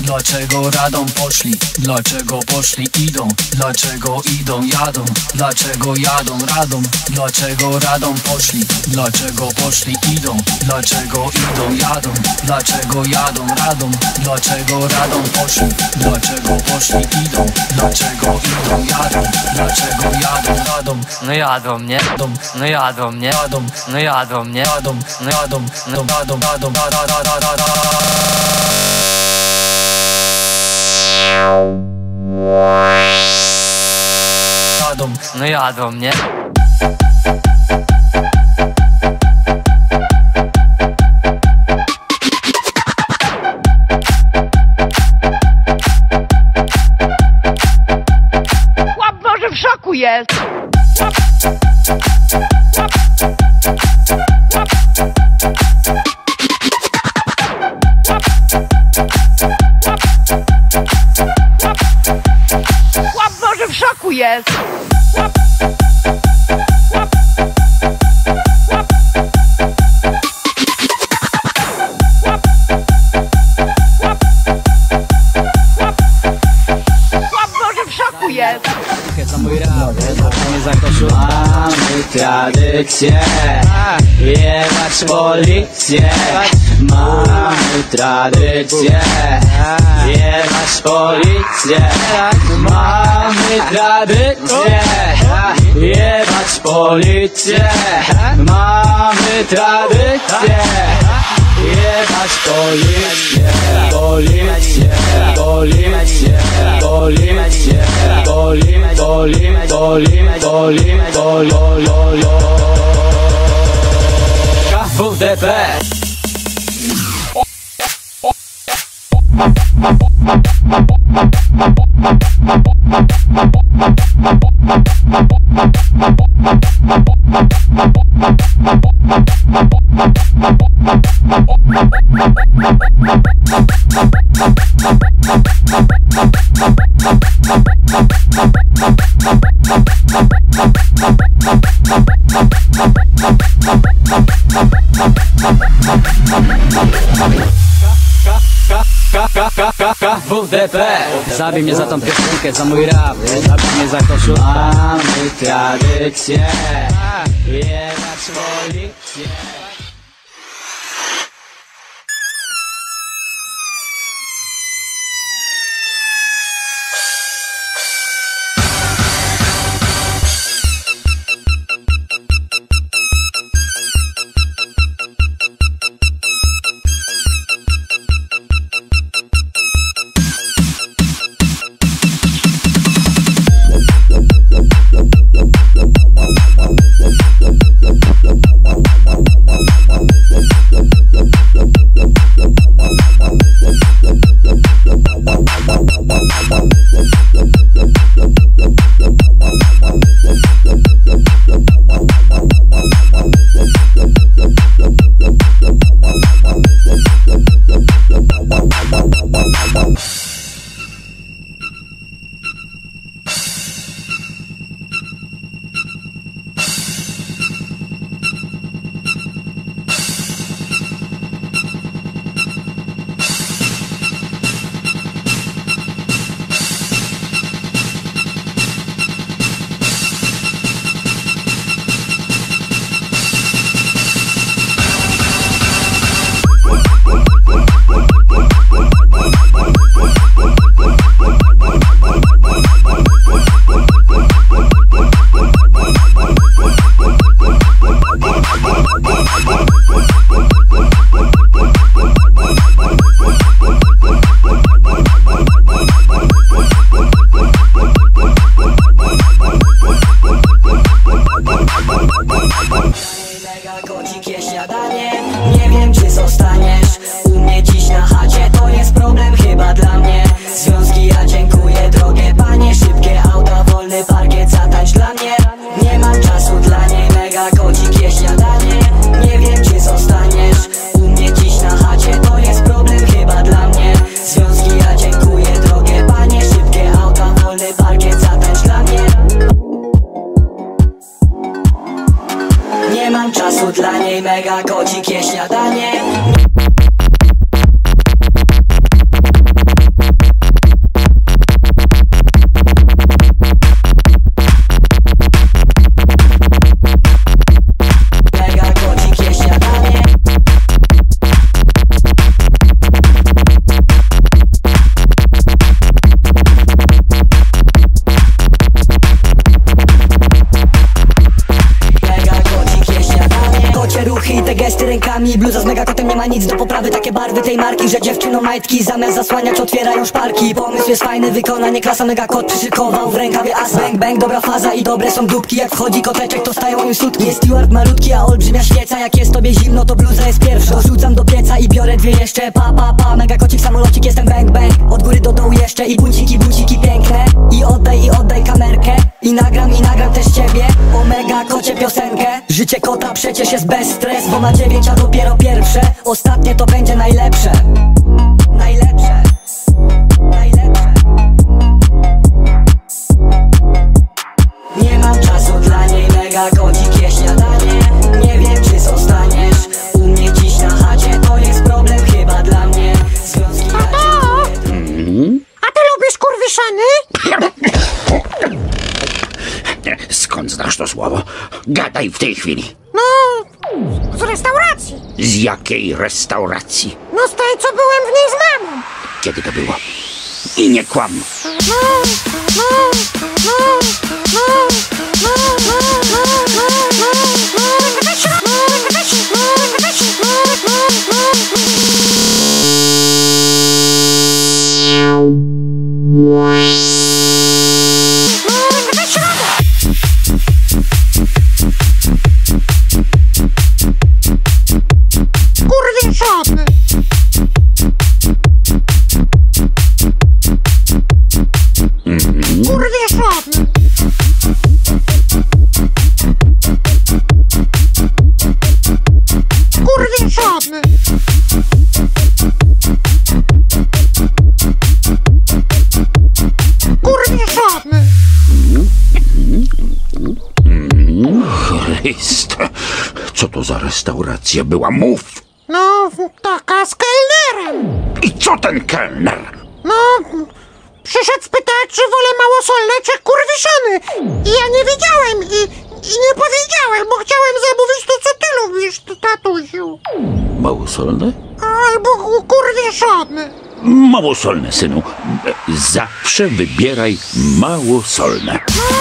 Dlaczego radą poszli? Dlaczego poszli idą? Dlaczego idą jadą? Dlaczego jadą radą? Dlaczego radą poszli? Dlaczego poszli idą? Dlaczego idą jadą? Dlaczego jadą radą? Dlaczego radą poszli? Dlaczego poszli idą? Dlaczego idą jadą? Dlaczego jadą radą? No jadą mnie, Jadą, no jadą mnie, jadą, no jadą mnie, jadą, jadą, jadą, jadą, jadą, ra, ra, ra, ra, ra, ra. Jadą, no jadą mnie. Chłop może w szoku jest! Chłop policję Mamy tradycję, jebać policję Mamy tradycję, jebać policję Mamy tradycję Jebać policję, policję, policję, policję, polim, polim, polim, move that fast. KWDP Zabij mnie za tą piosenkę, za mój rap. Zabij mnie za koszul Mamy tradycję. Jebać policję megakotem nie ma nic do poprawy. Takie barwy tej marki, że dziewczynom majtki Zamiast zasłaniać otwierają szparki. Pomysł jest fajny, wykonanie klasa megakot Przyszykował w rękawie as. Bang bang, dobra faza i dobre są dupki. Jak wchodzi koteczek to stają im sutki. Jest steward malutki, a olbrzymia świeca. Jak jest tobie zimno to bluza jest pierwsza. Dorzucam do pieca i biorę dwie jeszcze. Pa pa pa, megakocik samolocik jestem bang bang. Od góry do dołu jeszcze i buciki buciki piękne. I oddaj i oddaj kamerkę. I nagram i nagram też ciebie. O mega kocie piosenkę Życie kota przecież jest bez stres Bo ma dziewięć, a dopiero pierwsze. Ostatnie to będzie najlepsze. Najlepsze. Najlepsze. Nie mam czasu dla niej Mega kocik je śniadanie. Nie wiem czy zostaniesz U mnie dziś na chacie. To jest problem chyba dla mnie. Związki dziękuję A ty lubisz kurwiszony? Gadaj w tej chwili. No, z restauracji. Z jakiej restauracji? No z tej, co byłem w niej z mamą. Kiedy to było? I nie kłam. No, no, co to za restauracja była? Mów! No, taka z kelnerem. I co ten kelner? No, przyszedł spytać, czy wolę małosolne, czy kurwiszony. I ja nie wiedziałem i, i nie powiedziałem, bo chciałem zamówić to, co ty lubisz, tatusiu. Małosolne? Albo ku- kurwiszony. Małosolne, synu. Zawsze wybieraj małosolne. Tatusiu.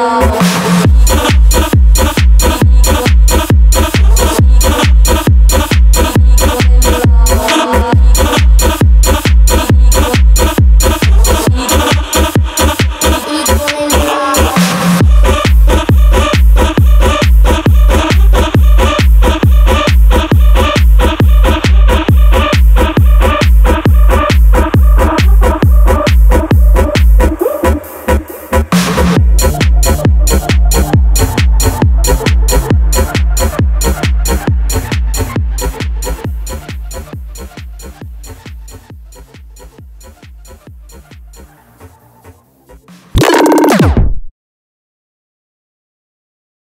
감사합니다.